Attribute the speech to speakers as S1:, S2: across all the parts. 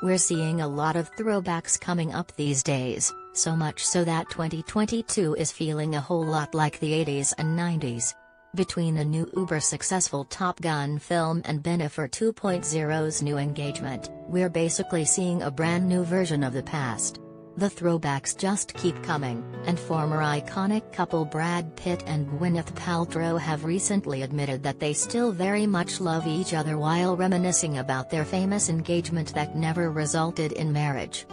S1: We're seeing a lot of throwbacks coming up these days, so much so that 2022 is feeling a whole lot like the 80s and 90s. Between the new uber-successful Top Gun film and Bennifer 2.0's new engagement, we're basically seeing a brand new version of the past. The throwbacks just keep coming, and former iconic couple Brad Pitt and Gwyneth Paltrow have recently admitted that they still very much love each other while reminiscing about their famous engagement that never resulted in marriage.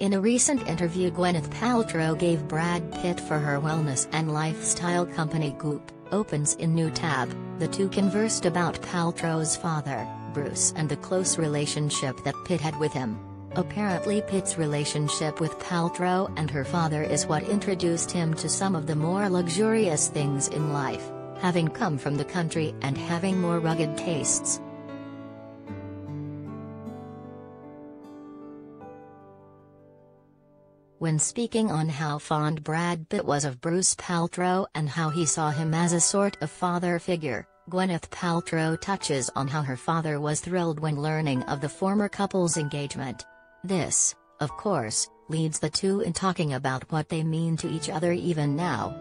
S1: In a recent interview Gwyneth Paltrow gave Brad Pitt for her wellness and lifestyle company Goop, opens in new tab, the two conversed about Paltrow's father, Bruce and the close relationship that Pitt had with him. Apparently Pitt's relationship with Paltrow and her father is what introduced him to some of the more luxurious things in life, having come from the country and having more rugged tastes. When speaking on how fond Brad Pitt was of Bruce Paltrow and how he saw him as a sort of father figure, Gwyneth Paltrow touches on how her father was thrilled when learning of the former couple's engagement. This, of course, leads the two in talking about what they mean to each other even now.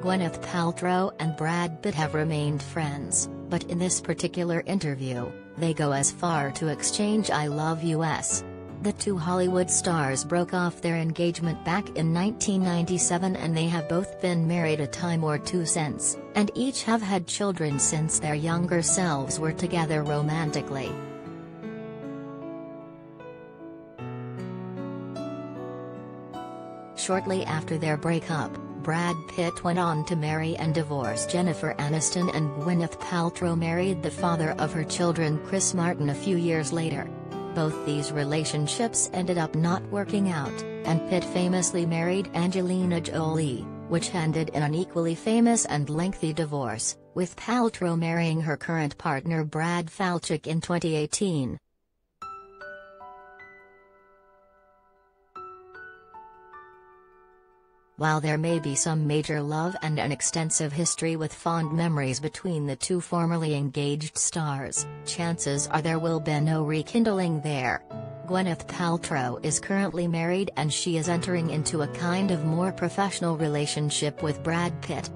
S1: Gwyneth Paltrow and Brad Pitt have remained friends, but in this particular interview, they go as far to exchange I love US. The two Hollywood stars broke off their engagement back in 1997 and they have both been married a time or two since, and each have had children since their younger selves were together romantically. Shortly after their breakup, Brad Pitt went on to marry and divorce Jennifer Aniston and Gwyneth Paltrow married the father of her children Chris Martin a few years later. Both these relationships ended up not working out, and Pitt famously married Angelina Jolie, which ended in an equally famous and lengthy divorce, with Paltrow marrying her current partner Brad Falchuk in 2018. While there may be some major love and an extensive history with fond memories between the two formerly engaged stars, chances are there will be no rekindling there. Gwyneth Paltrow is currently married and she is entering into a kind of more professional relationship with Brad Pitt.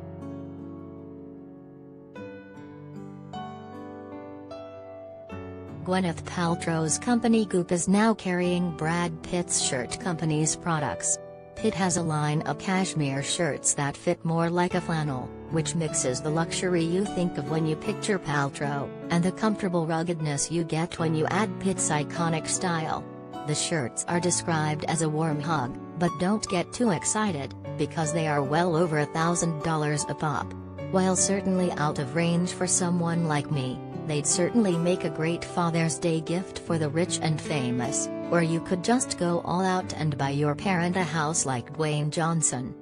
S1: Gwyneth Paltrow's company Goop is now carrying Brad Pitt's shirt company's products. Pitt has a line of cashmere shirts that fit more like a flannel, which mixes the luxury you think of when you picture Paltrow, and the comfortable ruggedness you get when you add Pitt's iconic style. The shirts are described as a warm hug, but don't get too excited, because they are well over a thousand dollars a pop. While certainly out of range for someone like me, they'd certainly make a great Father's Day gift for the rich and famous. Or you could just go all out and buy your parent a house like Dwayne Johnson.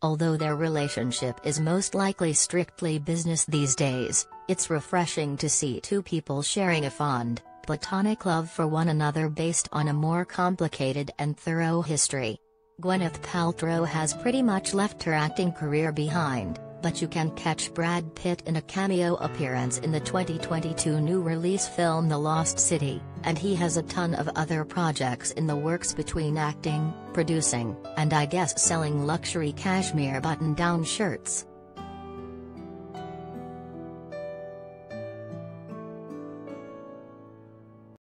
S1: Although their relationship is most likely strictly business these days, it's refreshing to see two people sharing a fond, platonic love for one another based on a more complicated and thorough history. Gwyneth Paltrow has pretty much left her acting career behind, but you can catch Brad Pitt in a cameo appearance in the 2022 new release film The Lost City, and he has a ton of other projects in the works between acting, producing, and I guess selling luxury cashmere button-down shirts.